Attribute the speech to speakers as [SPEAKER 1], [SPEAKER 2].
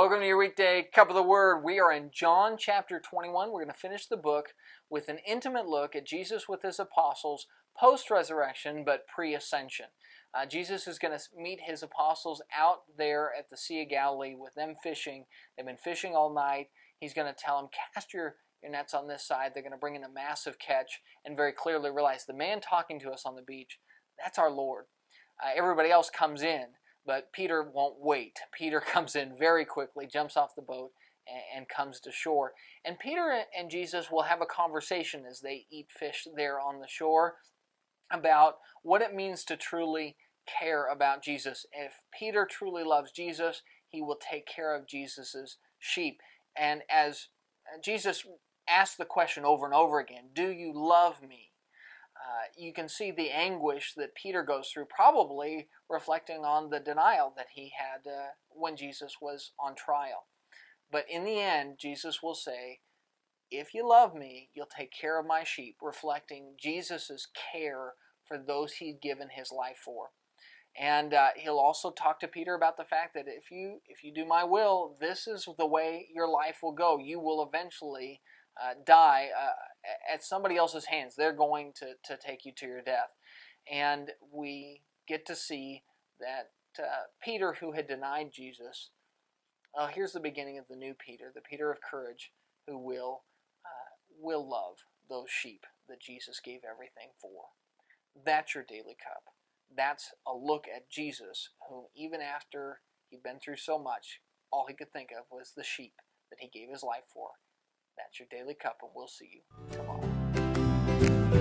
[SPEAKER 1] Welcome to your weekday Cup of the Word. We are in John chapter 21. We're going to finish the book with an intimate look at Jesus with his apostles post resurrection but pre ascension. Uh, Jesus is going to meet his apostles out there at the Sea of Galilee with them fishing. They've been fishing all night. He's going to tell them, Cast your, your nets on this side. They're going to bring in a massive catch and very clearly realize the man talking to us on the beach, that's our Lord. Uh, everybody else comes in. But Peter won't wait. Peter comes in very quickly, jumps off the boat, and, comes to shore. And Peter and Jesus will have a conversation as they eat fish there on the shore about what it means to truly care about Jesus. If Peter truly loves Jesus, he will take care of Jesus's sheep. And as Jesus asks the question over and over again, Do you love me? Uh, you can see the anguish that Peter goes through, probably reflecting on the denial that he had uh, when Jesus was on trial. But in the end, Jesus will say, If you love me, you'll take care of my sheep, reflecting Jesus' care for those he'd given his life for. And uh, he'll also talk to Peter about the fact that if you if you do my will, this is the way your life will go. You will eventually uh, die uh, at somebody else's hands. They're going to, to take you to your death. And we get to see that uh, Peter, who had denied Jesus, uh, here's the beginning of the new Peter, the Peter of courage, who will uh, will love those sheep that Jesus gave everything for. That's your daily cup. That's a look at Jesus, whom even after he'd been through so much, all he could think of was the sheep that he gave his life for. That's your Daily Cup, and we'll see you tomorrow.